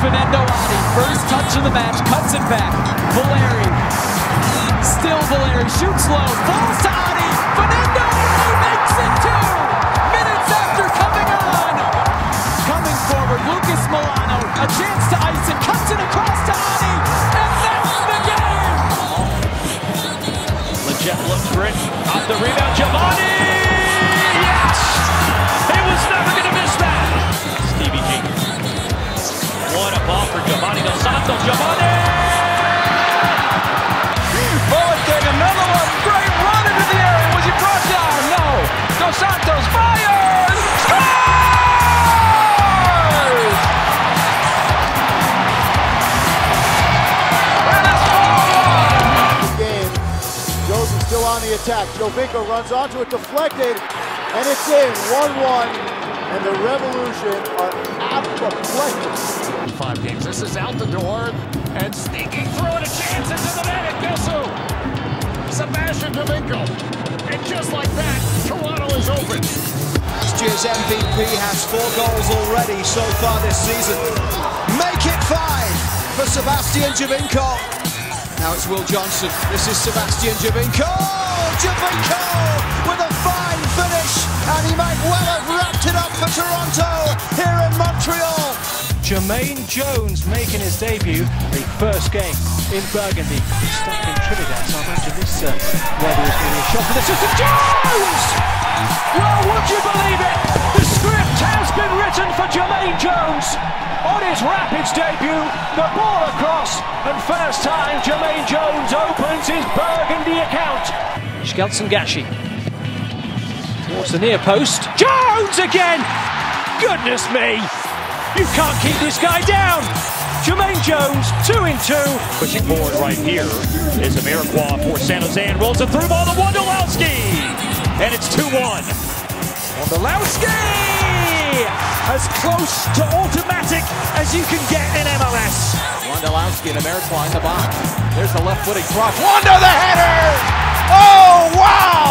Fanendo first touch of the match, cuts it back. Valeri, still Valeri, shoots low, falls to Adi. Fanendo Adi makes it two! Minutes after coming on! Coming forward, Lucas Melano, a chance to ice it, cuts it across to Adi, and that's the game! Lletget looks for on the rebound, Giovani! Yes! He was never going to miss that! Stevie G. One a ball for Giovani. Giovani! On the attack. Giovinco runs onto it, deflected, and it's in 1-1. And the Revolution are apoplectic. Five games. This is out the door and sneaking through and a chance into the net. And guess who? Sebastian Giovinco. And just like that, Toronto is open. Last year's MVP has four goals already so far this season. Make it five for Sebastian Giovinco. Now it's Will Johnson. This is Sebastian Giovinco. Giovinco with a fine finish, and he might well have wrapped it up for Toronto here in Montreal. Jermaine Jones making his debut, the first game in Burgundy. He's stuck in Trinidad, so I imagine this uh, weather is going to be a shock for the system. Jones! Well, would you believe it? Jones. On his Rapids debut, the ball across, and first time Jermaine Jones opens his Burgundy account. Shkelzen Gashi. Towards the near post. Jones again! Goodness me! You can't keep this guy down! Jermaine Jones, two in two. Pushing forward right here is Amarikwa for San Jose and rolls it through ball to Wondolowski. And it's 2-1. Wondolowski! As close to automatic as you can get in MLS. Wondolowski and Amarikwa in the box. There's the left-footed cross. Wondo the header! Oh, wow!